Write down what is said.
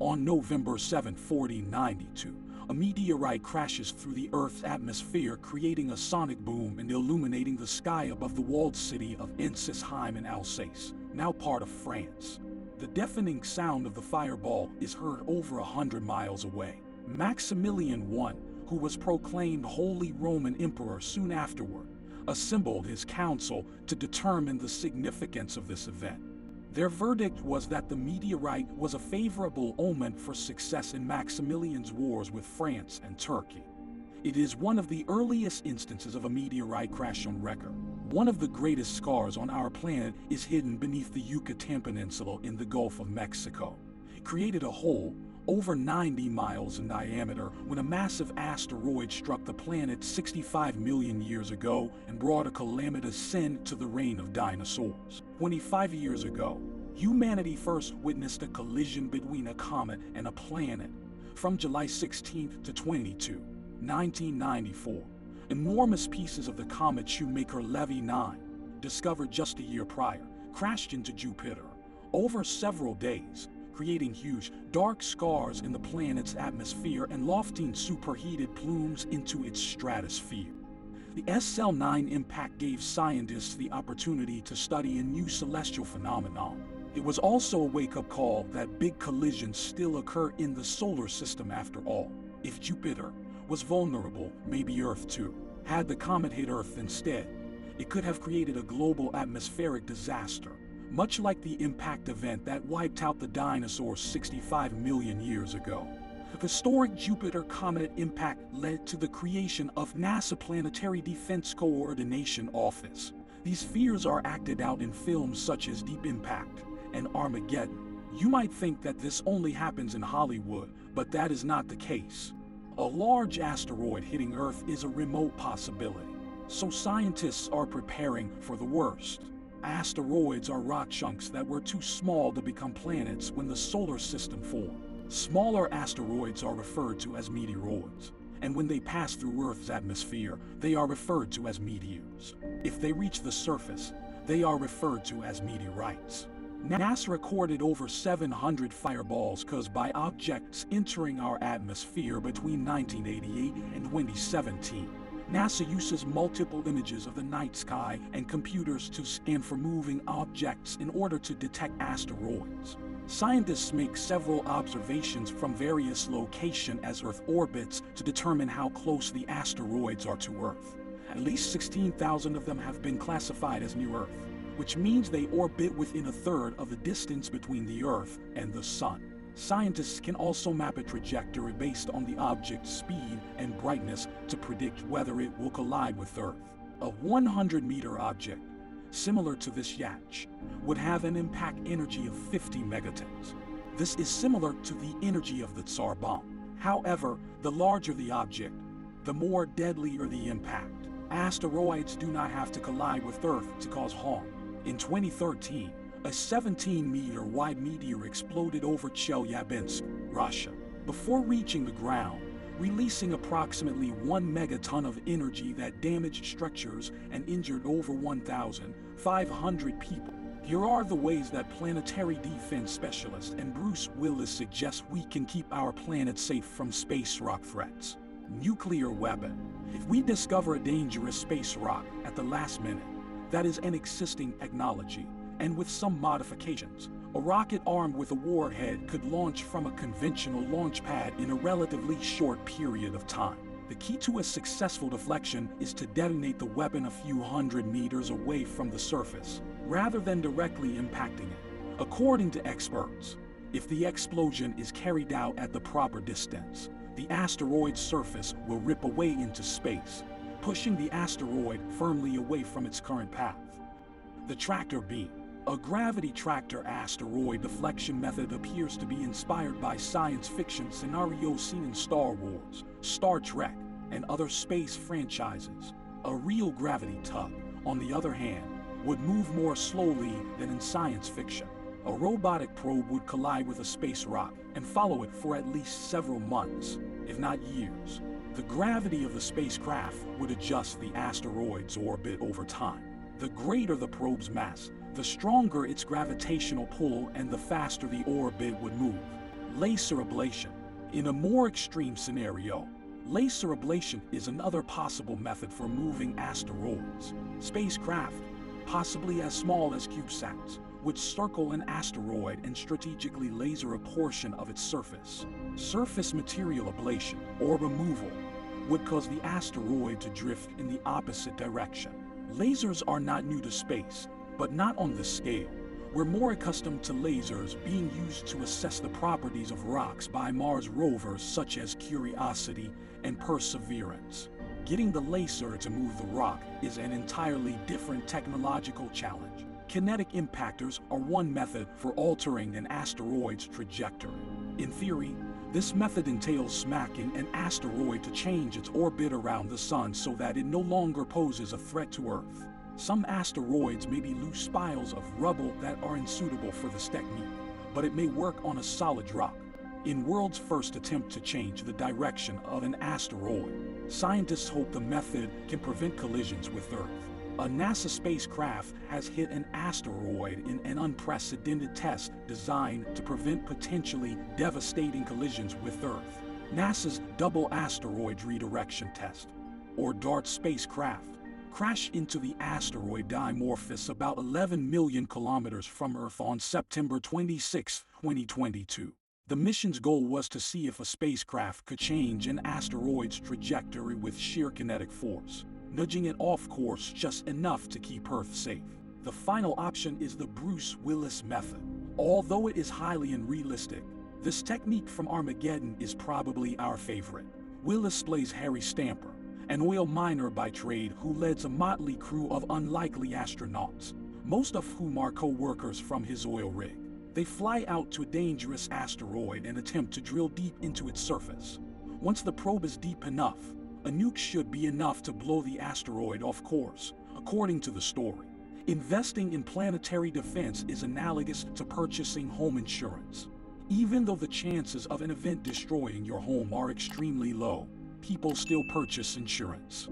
On November 7, 1492, a meteorite crashes through the Earth's atmosphere, creating a sonic boom and illuminating the sky above the walled city of Ensisheim in Alsace, now part of France. The deafening sound of the fireball is heard over a hundred miles away. Maximilian I, who was proclaimed Holy Roman Emperor soon afterward, assembled his council to determine the significance of this event. Their verdict was that the meteorite was a favorable omen for success in Maximilian's wars with France and Turkey. It is one of the earliest instances of a meteorite crash on record. One of the greatest scars on our planet is hidden beneath the Yucatan Peninsula in the Gulf of Mexico. It created a hole over 90 miles in diameter when a massive asteroid struck the planet 65 million years ago and brought a calamitous end to the reign of dinosaurs. 25 years ago, humanity first witnessed a collision between a comet and a planet. From July 16 to 22, 1994, enormous pieces of the comet Shoemaker-Levy 9, discovered just a year prior, crashed into Jupiter. Over several days, creating huge, dark scars in the planet's atmosphere and lofting superheated plumes into its stratosphere. The SL9 impact gave scientists the opportunity to study a new celestial phenomenon. It was also a wake-up call that big collisions still occur in the solar system after all. If Jupiter was vulnerable, maybe Earth too. Had the comet hit Earth instead, it could have created a global atmospheric disaster much like the impact event that wiped out the dinosaurs 65 million years ago. The historic Jupiter comet impact led to the creation of NASA Planetary Defense Coordination Office. These fears are acted out in films such as Deep Impact and Armageddon. You might think that this only happens in Hollywood, but that is not the case. A large asteroid hitting Earth is a remote possibility, so scientists are preparing for the worst. Asteroids are rock chunks that were too small to become planets when the solar system formed. Smaller asteroids are referred to as meteoroids, and when they pass through Earth's atmosphere, they are referred to as meteors. If they reach the surface, they are referred to as meteorites. NASA recorded over 700 fireballs caused by objects entering our atmosphere between 1988 and 2017. NASA uses multiple images of the night sky and computers to scan for moving objects in order to detect asteroids. Scientists make several observations from various locations as Earth orbits to determine how close the asteroids are to Earth. At least 16,000 of them have been classified as near Earth, which means they orbit within a third of the distance between the Earth and the Sun. Scientists can also map a trajectory based on the object's speed and brightness to predict whether it will collide with Earth. A 100-meter object, similar to this yacht, would have an impact energy of 50 megatons. This is similar to the energy of the Tsar bomb. However, the larger the object, the more deadlier the impact. Asteroids do not have to collide with Earth to cause harm. In 2013, a 17-meter wide meteor exploded over Chelyabinsk, Russia, before reaching the ground, releasing approximately 1 megaton of energy that damaged structures and injured over 1,500 people. Here are the ways that planetary defense specialist and Bruce Willis suggest we can keep our planet safe from space rock threats. Nuclear weapon. If we discover a dangerous space rock at the last minute, that is an existing technology and with some modifications, a rocket armed with a warhead could launch from a conventional launch pad in a relatively short period of time. The key to a successful deflection is to detonate the weapon a few hundred meters away from the surface, rather than directly impacting it. According to experts, if the explosion is carried out at the proper distance, the asteroid's surface will rip away into space, pushing the asteroid firmly away from its current path. The tractor beam a gravity tractor asteroid deflection method appears to be inspired by science fiction scenarios seen in Star Wars, Star Trek, and other space franchises. A real gravity tug, on the other hand, would move more slowly than in science fiction. A robotic probe would collide with a space rock and follow it for at least several months, if not years. The gravity of the spacecraft would adjust the asteroid's orbit over time. The greater the probe's mass, the stronger its gravitational pull and the faster the orbit would move. Laser ablation. In a more extreme scenario, laser ablation is another possible method for moving asteroids. Spacecraft, possibly as small as CubeSats, would circle an asteroid and strategically laser a portion of its surface. Surface material ablation, or removal, would cause the asteroid to drift in the opposite direction. Lasers are not new to space, but not on this scale. We're more accustomed to lasers being used to assess the properties of rocks by Mars rovers such as Curiosity and Perseverance. Getting the laser to move the rock is an entirely different technological challenge. Kinetic impactors are one method for altering an asteroid's trajectory. In theory, this method entails smacking an asteroid to change its orbit around the Sun so that it no longer poses a threat to Earth. Some asteroids may be loose piles of rubble that are unsuitable for this technique, but it may work on a solid rock. In world's first attempt to change the direction of an asteroid, scientists hope the method can prevent collisions with Earth. A NASA spacecraft has hit an asteroid in an unprecedented test designed to prevent potentially devastating collisions with Earth. NASA's Double Asteroid Redirection Test, or DART spacecraft, crashed into the asteroid Dimorphos about 11 million kilometers from Earth on September 26, 2022. The mission's goal was to see if a spacecraft could change an asteroid's trajectory with sheer kinetic force, nudging it off course just enough to keep Earth safe. The final option is the Bruce Willis method. Although it is highly unrealistic, this technique from Armageddon is probably our favorite. Willis plays Harry Stamper, an oil miner by trade who leads a motley crew of unlikely astronauts, most of whom are co-workers from his oil rig. They fly out to a dangerous asteroid and attempt to drill deep into its surface. Once the probe is deep enough, a nuke should be enough to blow the asteroid off course, according to the story. Investing in planetary defense is analogous to purchasing home insurance. Even though the chances of an event destroying your home are extremely low, people still purchase insurance.